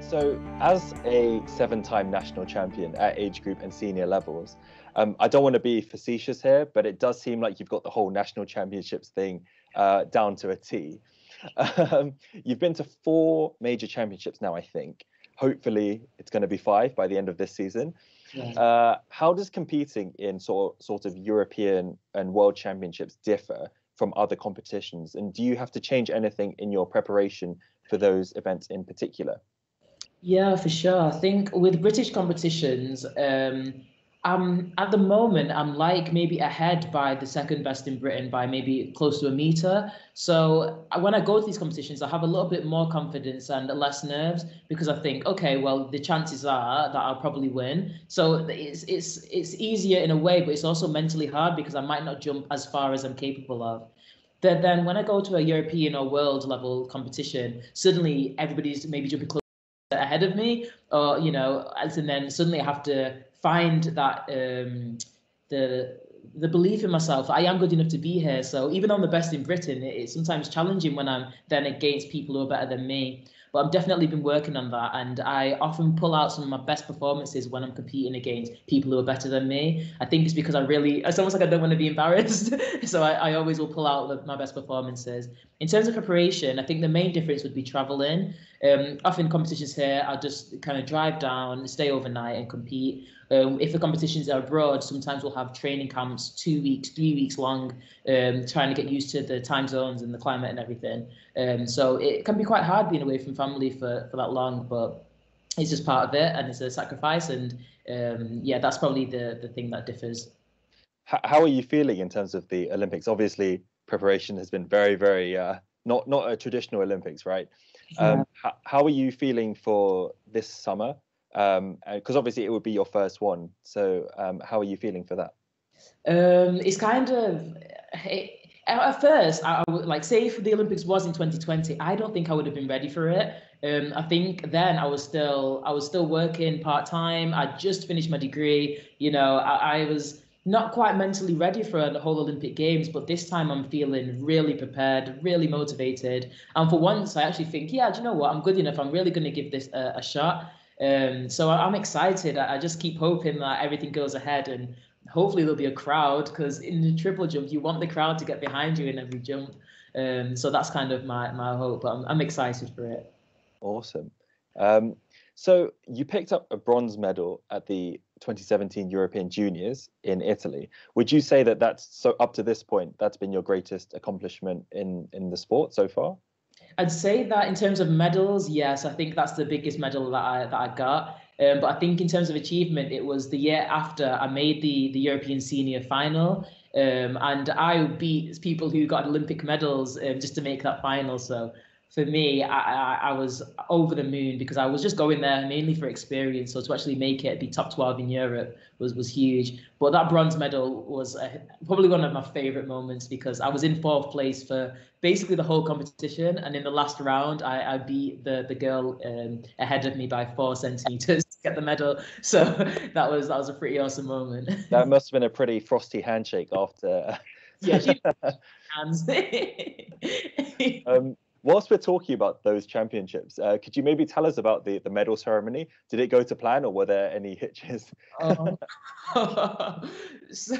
So, as a seven time national champion at age group and senior levels, um, I don't want to be facetious here, but it does seem like you've got the whole national championships thing uh, down to a T. Um, you've been to four major championships now, I think. Hopefully, it's going to be five by the end of this season. Uh, how does competing in sort sort of European and World Championships differ from other competitions, and do you have to change anything in your preparation for those events in particular? Yeah, for sure. I think with British competitions, um, I'm at the moment I'm like maybe ahead by the second best in Britain by maybe close to a meter. So when I go to these competitions, I have a little bit more confidence and less nerves because I think, okay, well the chances are that I'll probably win. So it's it's it's easier in a way, but it's also mentally hard because I might not jump as far as I'm capable of. Then then when I go to a European or world level competition, suddenly everybody's maybe jumping close ahead of me, or you know, as and then suddenly I have to find that um, the the belief in myself I am good enough to be here. So even though I'm the best in Britain, it's sometimes challenging when I'm then against people who are better than me. But I've definitely been working on that, and I often pull out some of my best performances when I'm competing against people who are better than me. I think it's because I really, it's almost like I don't want to be embarrassed, so I, I always will pull out my best performances. In terms of preparation, I think the main difference would be traveling. Um, often competitions here, I'll just kind of drive down, stay overnight, and compete. Um, if the competitions are abroad, sometimes we'll have training camps, two weeks, three weeks long, um, trying to get used to the time zones and the climate and everything. Um, so it can be quite hard being away from family for, for that long, but it's just part of it and it's a sacrifice. And um, yeah, that's probably the, the thing that differs. How are you feeling in terms of the Olympics? Obviously, preparation has been very, very uh, not not a traditional Olympics, right? Yeah. Um, how, how are you feeling for this summer? Um because um, obviously it would be your first one. So um, how are you feeling for that? Um, it's kind of it, at first I would like say if the Olympics was in 2020, I don't think I would have been ready for it. Um, I think then I was still I was still working part time. I just finished my degree. You know, I, I was not quite mentally ready for the whole Olympic Games, but this time I'm feeling really prepared, really motivated. And for once, I actually think, yeah, do you know what? I'm good enough. I'm really going to give this a, a shot. Um, so I'm excited. I just keep hoping that everything goes ahead and hopefully there'll be a crowd because in the triple jump you want the crowd to get behind you in every jump. Um, so that's kind of my my hope. I'm, I'm excited for it. Awesome. Um, so you picked up a bronze medal at the 2017 European Juniors in Italy. Would you say that that's so up to this point that's been your greatest accomplishment in in the sport so far? I'd say that in terms of medals, yes, I think that's the biggest medal that I that I got. Um, but I think in terms of achievement, it was the year after I made the the European Senior Final, um, and I beat people who got Olympic medals um, just to make that final. So for me, I, I, I, was over the moon because I was just going there mainly for experience. So to actually make it, be top 12 in Europe was was huge. But that bronze medal was a, probably one of my favorite moments because I was in fourth place for basically the whole competition, and in the last round, I, I beat the the girl um, ahead of me by four centimeters to get the medal. So that was that was a pretty awesome moment. That must have been a pretty frosty handshake after. yeah, hands. um, whilst we're talking about those championships, uh, could you maybe tell us about the, the medal ceremony? Did it go to plan or were there any hitches? oh. so,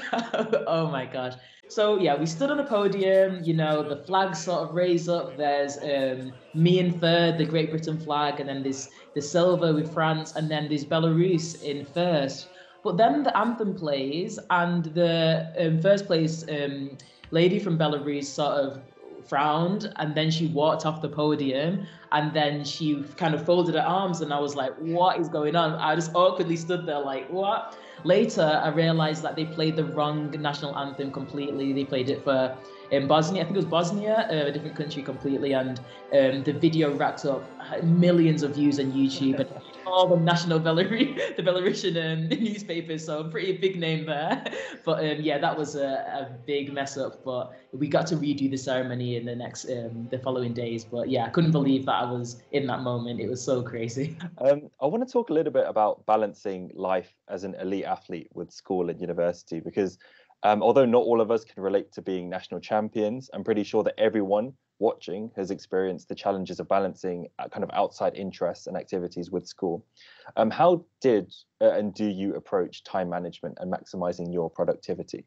oh my gosh. So yeah, we stood on a podium, you know, the flag sort of raised up. There's um, me in third, the Great Britain flag, and then this the silver with France, and then there's Belarus in first. But then the anthem plays, and the um, first place um, lady from Belarus sort of frowned and then she walked off the podium and then she kind of folded her arms and I was like, what is going on? I just awkwardly stood there like, what? Later, I realized that they played the wrong national anthem completely. They played it for in Bosnia. I think it was Bosnia, uh, a different country completely. And um, the video racked up millions of views on YouTube all the national Belarus, the Belarusian um, newspapers. So a pretty big name there. But um, yeah, that was a, a, big mess up. But we got to redo the ceremony in the next, um, the following days. But yeah, I couldn't believe that I was in that moment. It was so crazy. Um, I want to talk a little bit about balancing life as an elite athlete with school and university because um, although not all of us can relate to being national champions, I'm pretty sure that everyone watching has experienced the challenges of balancing uh, kind of outside interests and activities with school. Um, how did uh, and do you approach time management and maximizing your productivity?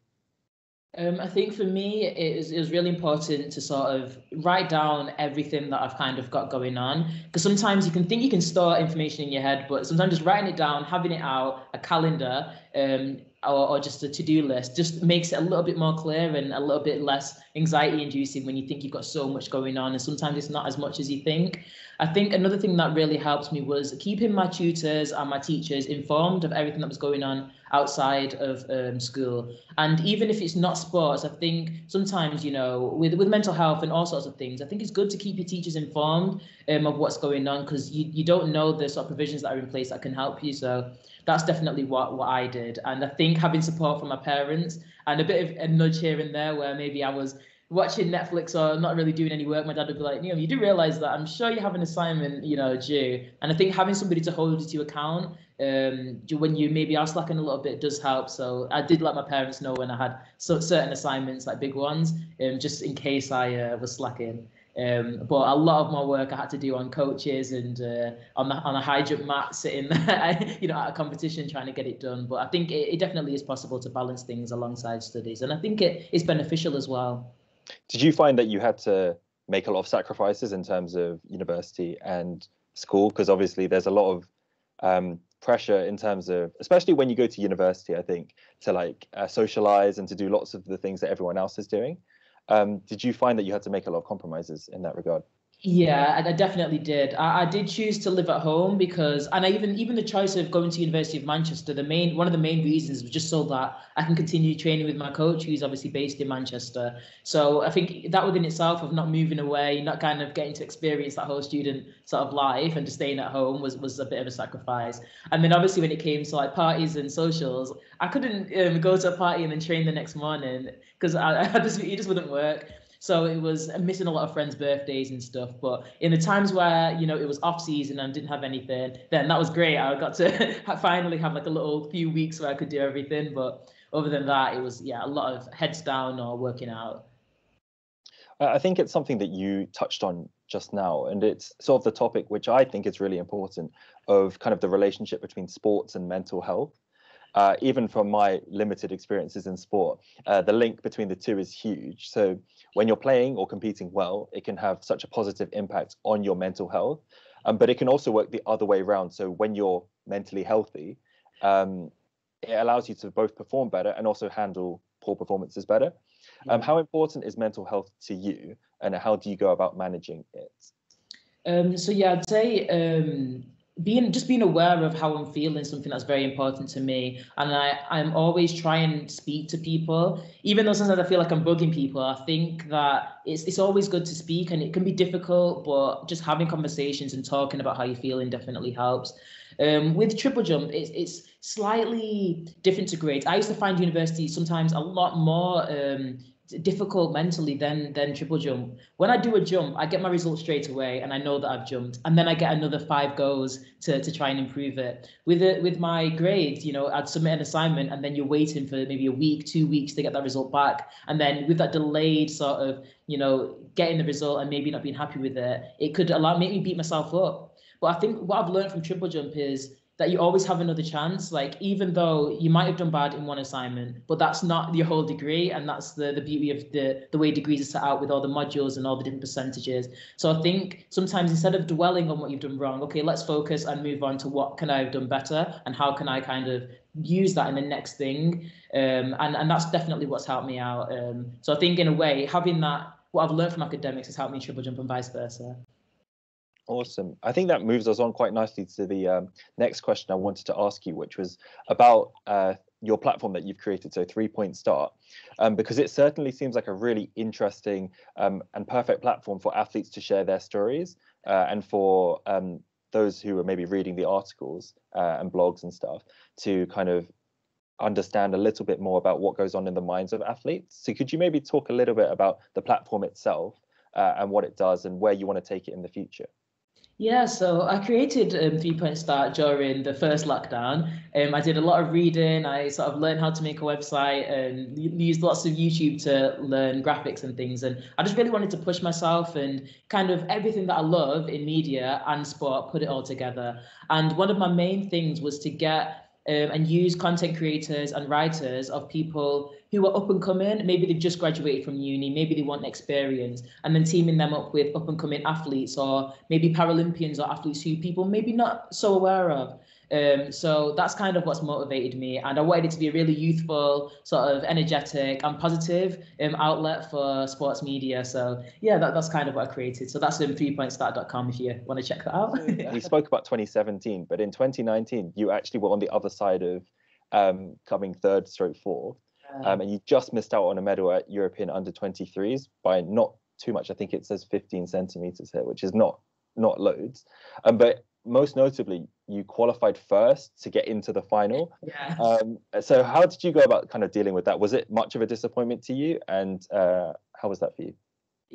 Um, I think for me, it was, it was really important to sort of write down everything that I've kind of got going on. Because sometimes you can think you can store information in your head, but sometimes just writing it down, having it out, a calendar, um, or, or just a to-do list just makes it a little bit more clear and a little bit less anxiety inducing when you think you've got so much going on. And sometimes it's not as much as you think i think another thing that really helped me was keeping my tutors and my teachers informed of everything that was going on outside of um, school and even if it's not sports i think sometimes you know with, with mental health and all sorts of things i think it's good to keep your teachers informed um, of what's going on because you, you don't know the sort of provisions that are in place that can help you so that's definitely what what I did. And I think having support from my parents and a bit of a nudge here and there where maybe I was watching Netflix or not really doing any work, my dad would be like, you know, you do realize that I'm sure you have an assignment, you know, due. And I think having somebody to hold you to account um, when you maybe are slacking a little bit does help. So I did let my parents know when I had so certain assignments, like big ones, um, just in case I uh, was slacking. Um, but a lot of my work I had to do on coaches and uh, on the on a high jump mat, sitting there, you know, at a competition trying to get it done. But I think it, it definitely is possible to balance things alongside studies, and I think it is beneficial as well. Did you find that you had to make a lot of sacrifices in terms of university and school? Because obviously there's a lot of um, pressure in terms of, especially when you go to university, I think, to like uh, socialize and to do lots of the things that everyone else is doing. Um, did you find that you had to make a lot of compromises in that regard? Yeah, I definitely did. I, I, did choose to live at home because, and I even even the choice of going to University of Manchester. The main one of the main reasons was just so that I can continue training with my coach, who's obviously based in Manchester. So I think that within itself of not moving away, not kind of getting to experience that whole student sort of life and just staying at home was was a bit of a sacrifice. And then obviously when it came to like parties and socials, I couldn't um, go to a party and then train the next morning because I, I just it just wouldn't work. So it was missing a lot of friends' birthdays and stuff. But in the times where you know it was off season and didn't have anything, then that was great. I got to finally have like a little few weeks where I could do everything. But other than that, it was yeah a lot of heads down or working out. I think it's something that you touched on just now, and it's sort of the topic which I think is really important of kind of the relationship between sports and mental health uh, even from my limited experiences in sport, uh, the link between the two is huge. So when you're playing or competing well, it can have such a positive impact on your mental health, um, but it can also work the other way around. So when you're mentally healthy, um, it allows you to both perform better and also handle poor performances better. Um, how important is mental health to you, and how do you go about managing it? Um, so yeah, I'd say um, being just being aware of how I'm feeling something that's very important to me. And I, I'm always trying to speak to people, even though sometimes I feel like I'm bugging people. I think that it's it's always good to speak and it can be difficult, but just having conversations and talking about how you're feeling definitely helps. Um, with triple jump, it's it's slightly different to grades. I used to find university sometimes a lot more um, difficult mentally than than triple jump. When I do a jump, I get my result straight away and I know that I've jumped, and then I get another five goes to to try and improve it. With it with my grades, you know, I'd submit an assignment and then you're waiting for maybe a week, two weeks to get that result back, and then with that delayed sort of you know getting the result and maybe not being happy with it, it could allow make me beat myself up. But I think what I've learned from triple jump is that you always have another chance. Like even though you might have done bad in one assignment, but that's not your whole degree, and that's the the beauty of the the way degrees are set out with all the modules and all the different percentages. So I think sometimes instead of dwelling on what you've done wrong, okay, let's focus and move on to what can I have done better, and how can I kind of use that in the next thing. Um, and and that's definitely what's helped me out. Um, so I think in a way having that what I've learned from academics has helped me triple jump and vice versa. Awesome. I think that moves us on quite nicely to the um, next question I wanted to ask you, which was about uh, your platform that you've created, so Three Point Start, um, because it certainly seems like a really interesting um, and perfect platform for athletes to share their stories uh, and for um, those who are maybe reading the articles uh, and blogs and stuff to kind of understand a little bit more about what goes on in the minds of athletes. So could you maybe talk a little bit about the platform itself uh, and what it does and where you want to take it in the future? Yeah, so I created um, Three Point Start during the first lockdown. Um, I did a lot of reading. I sort of learned how to make a website and used lots of YouTube to learn graphics and things. And I just really wanted to push myself and kind of everything that I love in media and sport, put it all together. And one of my main things was to get um, and use content creators and writers of people who are up and coming. Maybe they've just graduated from uni, maybe they want experience, and then teaming them up with up and coming athletes or maybe Paralympians or athletes who people maybe not so aware of. Um, so that's kind of what's motivated me, and I wanted it to be a really youthful, sort of energetic and positive um, outlet for sports media. So yeah, that, that's kind of what I created. So that's in threepointstart.com if you want to check that out. we spoke about 2017, but in 2019, you actually were on the other side of um, coming third, stroke fourth, um, and you just missed out on a medal at European Under 23s by not too much. I think it says 15 centimeters here, which is not not loads. Um, but most notably, you qualified first to get into the final. Yeah. Um, so how did you go about kind of dealing with that? Was it much of a disappointment to you, and uh, how was that for you?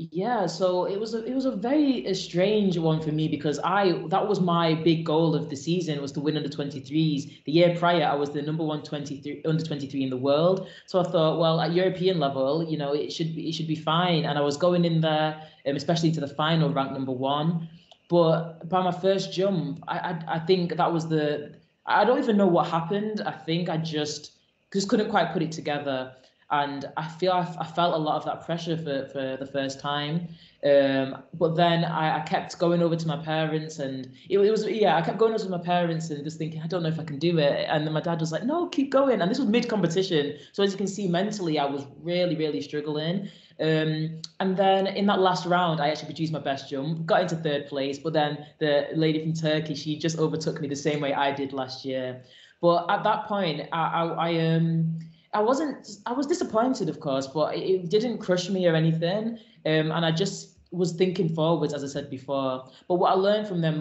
Yeah, so it was a it was a very a strange one for me because I that was my big goal of the season was to win under 23s. The year prior, I was the number one 23 under 23 in the world. So I thought, well, at European level, you know, it should be it should be fine. And I was going in there, um, especially to the final, ranked number one. But by my first jump, I, I, I think that was the I don't even know what happened. I think I just just couldn't quite put it together, and I feel I, I felt a lot of that pressure for for the first time. Um, but then I, I, kept going over to my parents, and it, it, was yeah, I kept going over to my parents and just thinking I don't know if I can do it. And then my dad was like, "No, keep going." And this was mid competition, so as you can see, mentally I was really really struggling. Um, and then in that last round, I actually produced my best jump, got into third place. But then the lady from Turkey, she just overtook me the same way I did last year. But at that point, I, I, I um. I wasn't. I was disappointed, of course, but it didn't crush me or anything. Um, and I just was thinking forwards, as I said before. But what I learned from them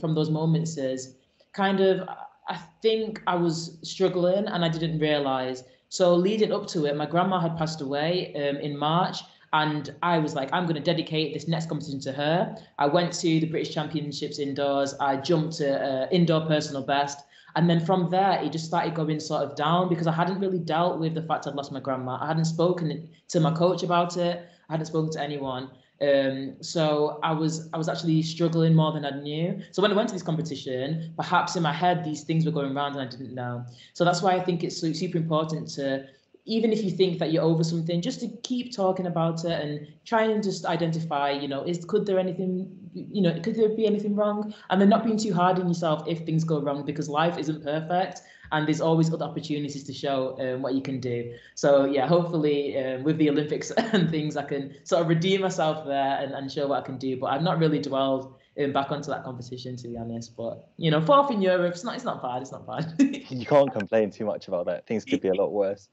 from those moments is kind of I think I was struggling and I didn't realize. So leading up to it, my grandma had passed away um, in March, and I was like, I'm going to dedicate this next competition to her. I went to the British Championships indoors. I jumped to uh, indoor personal best. And then from there, it just started going sort of down because I hadn't really dealt with the fact I'd lost my grandma. I hadn't spoken to my coach about it. I hadn't spoken to anyone. Um, so I was I was actually struggling more than I knew. So when I went to this competition, perhaps in my head these things were going around and I didn't know. So that's why I think it's super important to even if you think that you're over something, just to keep talking about it and try and just identify, you know, is could there anything, you know, could there be anything wrong? And then not being too hard on yourself if things go wrong because life isn't perfect and there's always other opportunities to show um, what you can do. So yeah, hopefully um, with the Olympics and things, I can sort of redeem myself there and, and show what I can do. But I've not really dwelled um, back onto that competition to be honest. But you know, fourth in Europe, it's not it's not bad. It's not bad. you can't complain too much about that. Things could be a lot worse.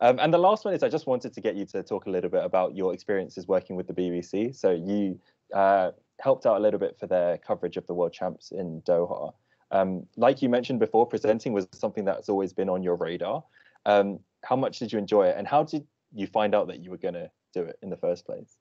Um, and the last one is I just wanted to get you to talk a little bit about your experiences working with the BBC. So you uh, helped out a little bit for their coverage of the World Champs in Doha. Um, like you mentioned before, presenting was something that's always been on your radar. Um, how much did you enjoy it, and how did you find out that you were going to do it in the first place?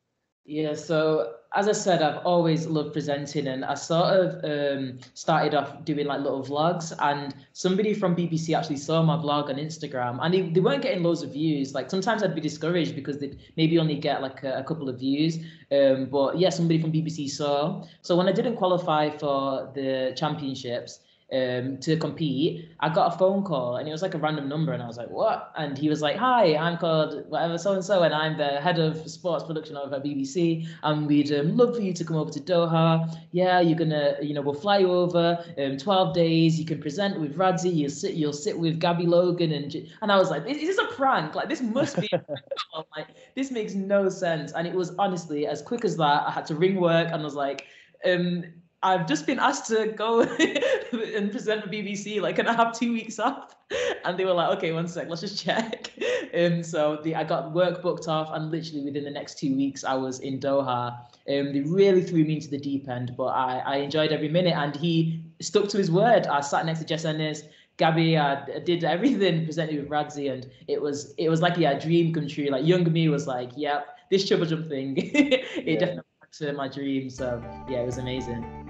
Yeah, so as I said, I've always loved presenting, and I sort of um, started off doing like little vlogs. And somebody from BBC actually saw my vlog on Instagram, and they, they weren't getting loads of views. Like sometimes I'd be discouraged because they'd maybe only get like a, a couple of views. Um, but yeah, somebody from BBC saw. So when I didn't qualify for the championships, um, to compete, I got a phone call and it was like a random number, and I was like, "What?" And he was like, "Hi, I'm called whatever so and so, and I'm the head of sports production over at BBC, and we'd um, love for you to come over to Doha. Yeah, you're gonna, you know, we'll fly you over. Um, 12 days. You can present with Radzi. You'll sit, you'll sit with Gabby Logan, and and I was like, "Is, is this a prank? Like this must be." like this makes no sense. And it was honestly as quick as that. I had to ring work and I was like. Um, I've just been asked to go and present for BBC. Like, can I have two weeks off? And they were like, okay, one sec, let's just check. And so the, I got work booked off, and literally within the next two weeks, I was in Doha. Um, they really threw me into the deep end, but I, I enjoyed every minute. And he stuck to his word. I sat next to Jess Ennis. Gabby I did everything presented with Radzi, and it was it was like yeah, a dream come true. Like young me was like, yep, yeah, this triple jump thing, it yeah. definitely to my dream. So yeah, it was amazing.